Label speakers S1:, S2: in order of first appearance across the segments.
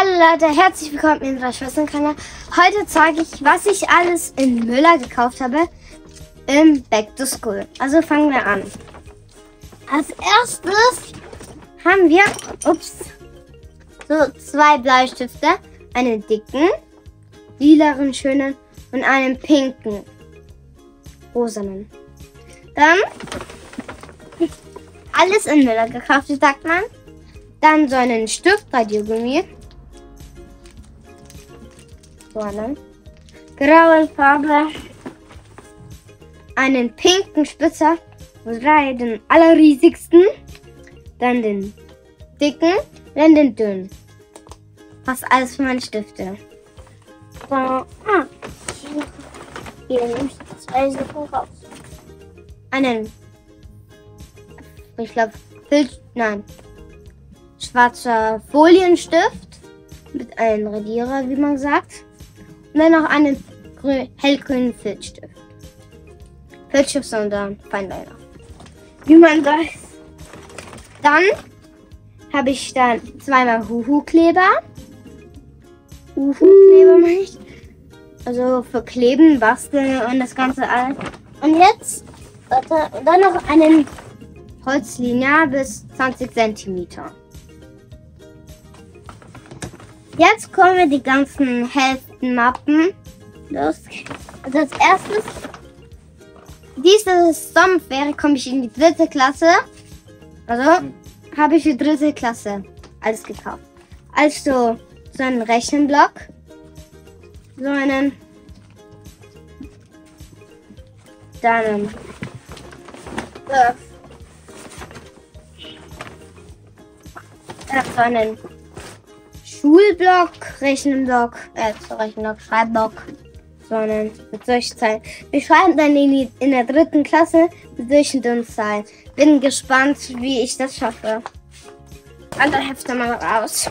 S1: Hallo Leute, herzlich willkommen in drei Schwestern Kanal. Heute zeige ich, was ich alles in Müller gekauft habe im Back to School. Also fangen wir an. Als erstes haben wir, ups, so zwei Bleistifte, einen dicken, lilaren schönen und einen pinken, rosanen. Dann alles in Müller gekauft, sagt man. Dann so einen Stift Radiogummi. Einen. Graue Farbe. Einen pinken Spitzer. Drei, den allerriesigsten. Dann den dicken. Dann den dünnen. Fast alles für meine Stifte. So, ah. Hier nehme ich zwei Sachen raus. Einen. Ich glaube, Filz. Nein schwarzer Folienstift mit einem Radierer, wie man sagt. Und dann noch einen hellgrünen Filzstift. Filzstift, sondern Feinliner. Wie man weiß. Dann habe ich dann zweimal Huhu-Kleber. Huhu-Kleber meine ich. Also für Kleben, Basteln und das Ganze alles. Und jetzt, warte, dann noch einen Holzlineal bis 20 Zentimeter. Jetzt kommen die ganzen Hälftenmappen. Los. Also als erstes, diese Sommerferie komme ich in die dritte Klasse. Also habe ich die dritte Klasse alles gekauft. Also so einen Rechenblock, so einen, dann äh, so einen Schulblock, Rechenblock, äh, Rechenblock, Schreibblock, sondern mit solchen Zahlen. Wir schreiben dann in, die, in der dritten Klasse mit solchen dünnen Zahlen. Bin gespannt, wie ich das schaffe. Andere Hefte mal raus.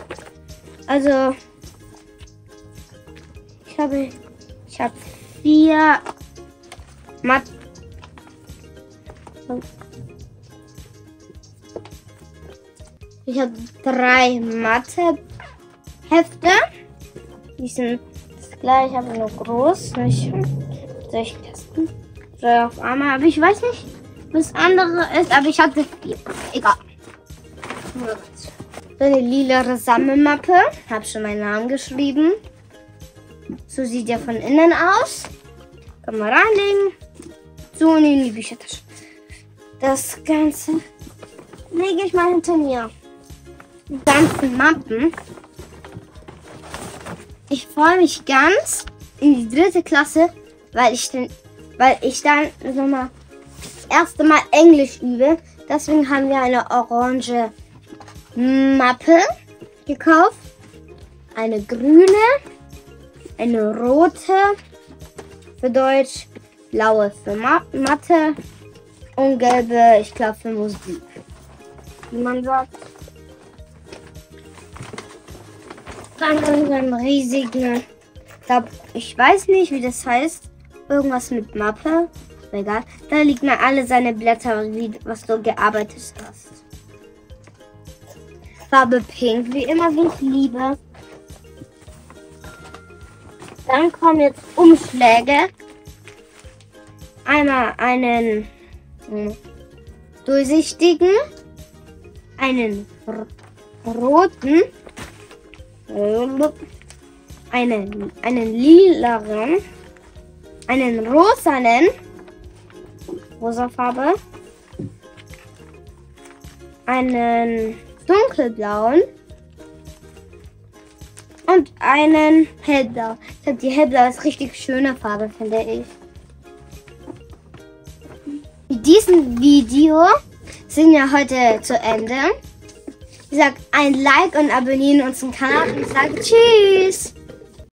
S1: Also, ich habe, ich habe vier Mat ich habe drei Mathe Hefte. Die sind das gleiche, aber nur groß. Nicht solche Kästen. So auf einmal. Aber ich weiß nicht, was andere ist, aber ich hatte vier. Egal. So eine lila Sammelmappe. Hab schon meinen Namen geschrieben. So sieht der von innen aus. Kann man reinlegen. So und in die Büchertasche. Das Ganze lege ich mal hinter mir. Die ganzen Mappen ich freue mich ganz in die dritte Klasse, weil ich, den, weil ich dann nochmal das erste Mal Englisch übe. Deswegen haben wir eine orange Mappe gekauft, eine grüne, eine rote für Deutsch, blaue für Mathe und gelbe, ich glaube, für Musik. Wie man sagt. Dann so einen riesigen, ich weiß nicht, wie das heißt. Irgendwas mit Mappe. Egal. Da liegt mal alle seine Blätter, was du gearbeitet hast. Farbe Pink, wie immer, wie ich liebe. Dann kommen jetzt Umschläge. Einmal einen hm, durchsichtigen, einen roten einen, einen lilaren, einen rosanen, rosa Farbe, einen dunkelblauen und einen hellblau. Die hellblau ist richtig schöne Farbe, finde ich. Mit diesem Video sind wir heute zu Ende. Ich sage ein Like und abonnieren unseren Kanal und sage Tschüss.